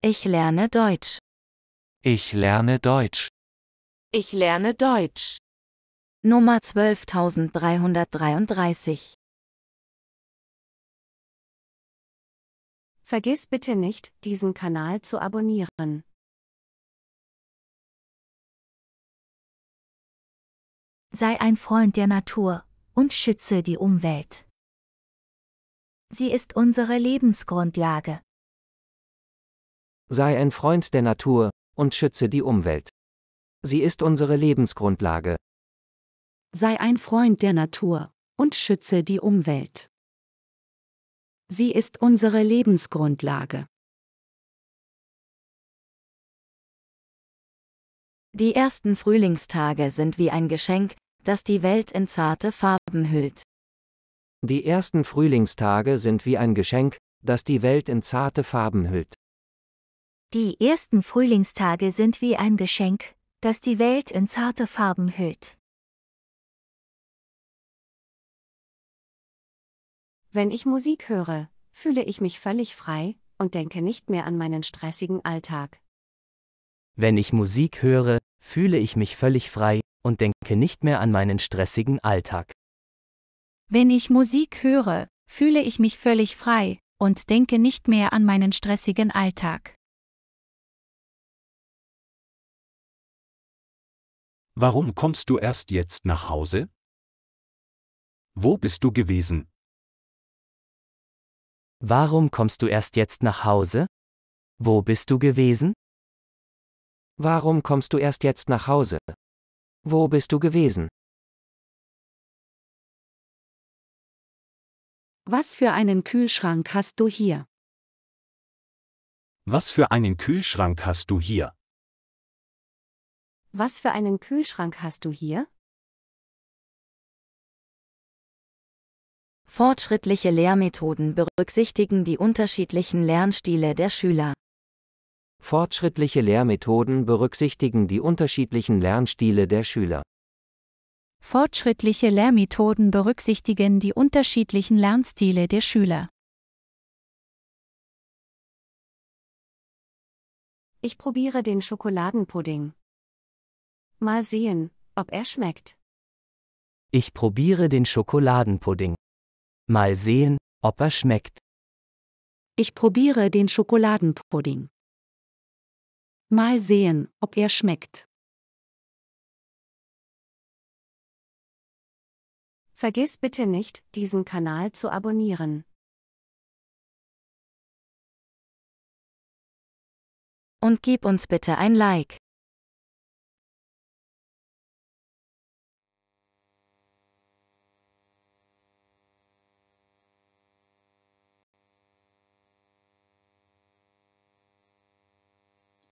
Ich lerne Deutsch. Ich lerne Deutsch. Ich lerne Deutsch. Nummer 12333. Vergiss bitte nicht, diesen Kanal zu abonnieren. Sei ein Freund der Natur und schütze die Umwelt. Sie ist unsere Lebensgrundlage. Sei ein Freund der Natur und schütze die Umwelt. Sie ist unsere Lebensgrundlage. Sei ein Freund der Natur und schütze die Umwelt. Sie ist unsere Lebensgrundlage. Die ersten Frühlingstage sind wie ein Geschenk, das die Welt in zarte Farben hüllt. Die ersten Frühlingstage sind wie ein Geschenk, das die Welt in zarte Farben hüllt. Die ersten Frühlingstage sind wie ein Geschenk, das die Welt in zarte Farben hüllt. Wenn ich Musik höre, fühle ich mich völlig frei und denke nicht mehr an meinen stressigen Alltag. Wenn ich Musik höre, fühle ich mich völlig frei und denke nicht mehr an meinen stressigen Alltag. Wenn ich Musik höre, fühle ich mich völlig frei und denke nicht mehr an meinen stressigen Alltag. Warum kommst du erst jetzt nach Hause? Wo bist du gewesen? Warum kommst du erst jetzt nach Hause? Wo bist du gewesen? Warum kommst du erst jetzt nach Hause? Wo bist du gewesen? Was für einen Kühlschrank hast du hier? Was für einen Kühlschrank hast du hier? Was für einen Kühlschrank hast du hier? Fortschrittliche Lehrmethoden berücksichtigen die unterschiedlichen Lernstile der Schüler. Fortschrittliche Lehrmethoden berücksichtigen die unterschiedlichen Lernstile der Schüler. Fortschrittliche Lehrmethoden berücksichtigen die unterschiedlichen Lernstile der Schüler. Ich probiere den Schokoladenpudding. Mal sehen, ob er schmeckt. Ich probiere den Schokoladenpudding. Mal sehen, ob er schmeckt. Ich probiere den Schokoladenpudding. Mal sehen, ob er schmeckt. Vergiss bitte nicht, diesen Kanal zu abonnieren. Und gib uns bitte ein Like.